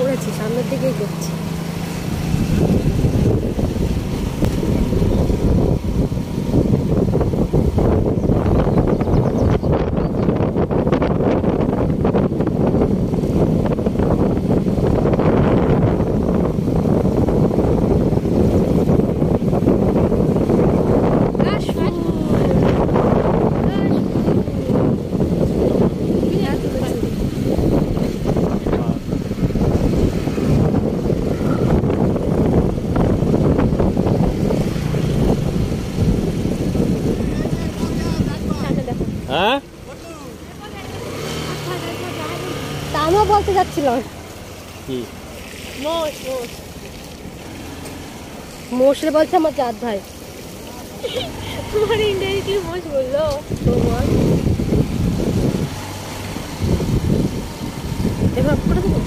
꼬라지 잘못되게 겼지. হ্যাঁ? তা আমিও বলতে যাচ্ছিলাম কি? মোশ মোষ বলছে আমার চাঁদ ভাই। তোমার ইন্ডিয়ায় কি মোশ বলল? তোমার। এবার করে দেবো?